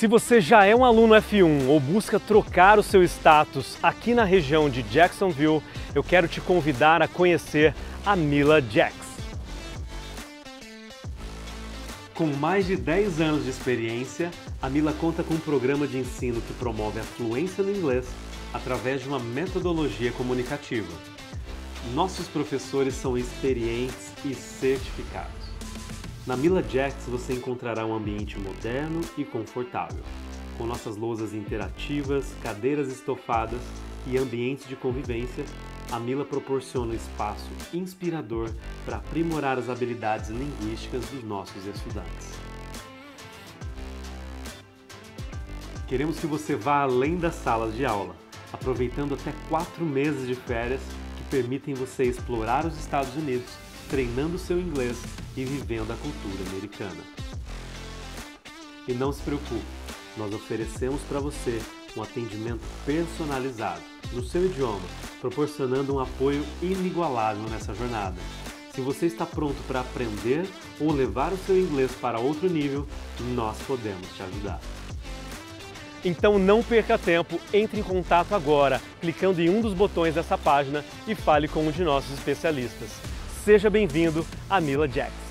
Se você já é um aluno F1 ou busca trocar o seu status aqui na região de Jacksonville, eu quero te convidar a conhecer a Mila Jax. Com mais de 10 anos de experiência, a Mila conta com um programa de ensino que promove a fluência no inglês através de uma metodologia comunicativa. Nossos professores são experientes e certificados. Na Mila Jax você encontrará um ambiente moderno e confortável, com nossas lousas interativas, cadeiras estofadas e ambientes de convivência. A Mila proporciona um espaço inspirador para aprimorar as habilidades linguísticas dos nossos estudantes. Queremos que você vá além das salas de aula, aproveitando até quatro meses de férias que permitem você explorar os Estados Unidos treinando seu inglês e vivendo a cultura americana. E não se preocupe, nós oferecemos para você um atendimento personalizado no seu idioma, proporcionando um apoio inigualável nessa jornada. Se você está pronto para aprender ou levar o seu inglês para outro nível, nós podemos te ajudar. Então não perca tempo, entre em contato agora, clicando em um dos botões dessa página e fale com um de nossos especialistas. Seja bem-vindo a Mila Jax.